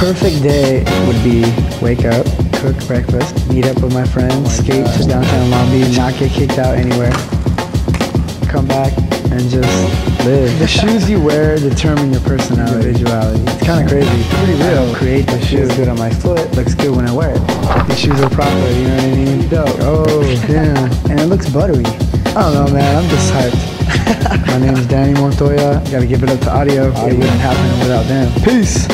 perfect day would be wake up, cook breakfast, meet up with my friends, skate to downtown Long Beach, not get kicked out anywhere, come back and just live. The shoes you wear determine your personality, individuality. It's kind of crazy. It's Pretty real. Create the shoes good on my foot. Looks good when I wear it. These shoes are proper. You know what I mean? Dope. Oh yeah. And it looks buttery. I don't know, man. I'm just hyped. my name is Danny Montoya. Gotta give it up to Adio. It wouldn't happen without them. Peace.